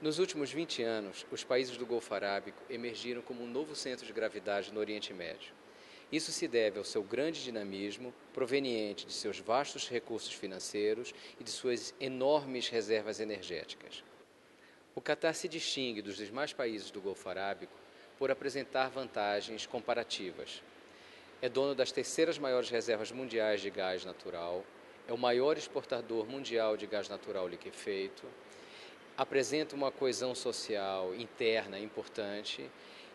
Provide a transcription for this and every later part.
Nos últimos 20 anos, os países do Golfo Arábico emergiram como um novo centro de gravidade no Oriente Médio. Isso se deve ao seu grande dinamismo, proveniente de seus vastos recursos financeiros e de suas enormes reservas energéticas. O Catar se distingue dos demais países do Golfo Arábico por apresentar vantagens comparativas. É dono das terceiras maiores reservas mundiais de gás natural, é o maior exportador mundial de gás natural liquefeito, apresenta uma coesão social interna importante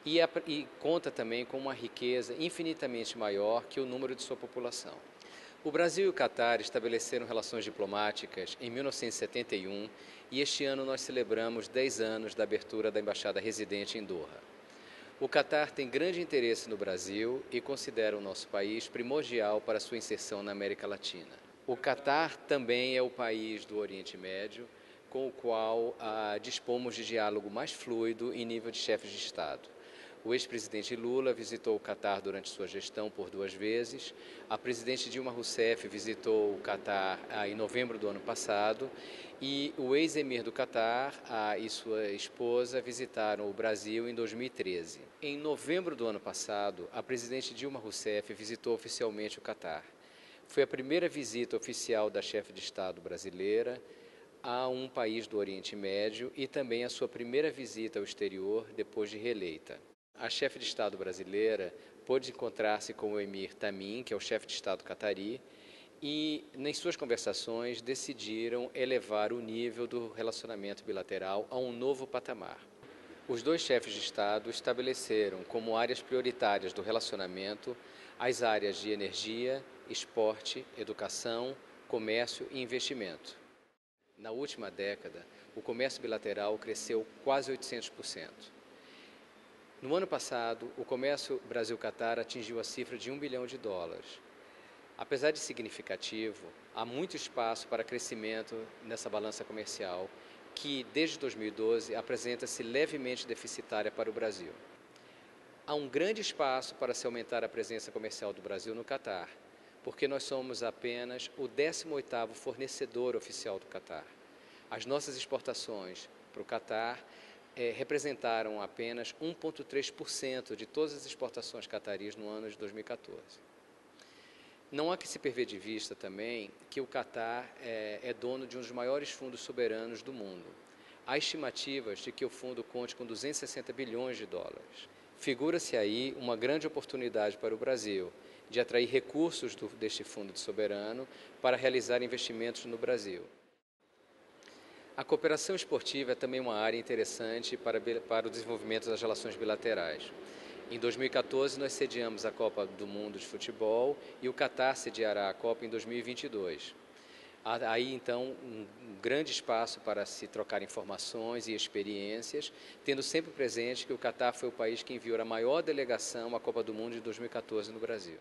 e, e, conta também com uma riqueza infinitamente maior que o número de sua população. O Brasil e o Catar estabeleceram relações diplomáticas em 1971 e este ano nós celebramos 10 anos da abertura da embaixada residente em Doha. O Catar tem grande interesse no Brasil e considera o nosso país primordial para sua inserção na América Latina. O Catar também é o país do Oriente Médio com o qual ah, dispomos de diálogo mais fluido em nível de chefes de Estado. O ex-presidente Lula visitou o Catar durante sua gestão por duas vezes. A presidente Dilma Rousseff visitou o Catar ah, em novembro do ano passado. E o ex-emir do Catar ah, e sua esposa visitaram o Brasil em 2013. Em novembro do ano passado, a presidente Dilma Rousseff visitou oficialmente o Catar. Foi a primeira visita oficial da chefe de Estado brasileira a um país do Oriente Médio e também a sua primeira visita ao exterior depois de reeleita. A chefe de Estado brasileira pôde encontrar-se com o emir Tamim, que é o chefe de Estado catari, e, nas suas conversações, decidiram elevar o nível do relacionamento bilateral a um novo patamar. Os dois chefes de Estado estabeleceram como áreas prioritárias do relacionamento as áreas de energia, esporte, educação, comércio e investimento. Na última década, o comércio bilateral cresceu quase 800%. No ano passado, o comércio Brasil-Catar atingiu a cifra de 1 bilhão de dólares. Apesar de significativo, há muito espaço para crescimento nessa balança comercial, que desde 2012 apresenta-se levemente deficitária para o Brasil. Há um grande espaço para se aumentar a presença comercial do Brasil no Catar, porque nós somos apenas o 18º fornecedor oficial do Catar. As nossas exportações para o Catar é, representaram apenas 1,3% de todas as exportações cataris no ano de 2014. Não há que se perder de vista também que o Catar é, é dono de um dos maiores fundos soberanos do mundo. Há estimativas de que o fundo conte com 260 bilhões de dólares. Figura-se aí uma grande oportunidade para o Brasil de atrair recursos do, deste fundo de soberano para realizar investimentos no Brasil. A cooperação esportiva é também uma área interessante para, para o desenvolvimento das relações bilaterais. Em 2014, nós sediamos a Copa do Mundo de Futebol e o Catar sediará a Copa em 2022. Há aí, então, grande espaço para se trocar informações e experiências, tendo sempre presente que o Catar foi o país que enviou a maior delegação à Copa do Mundo de 2014 no Brasil.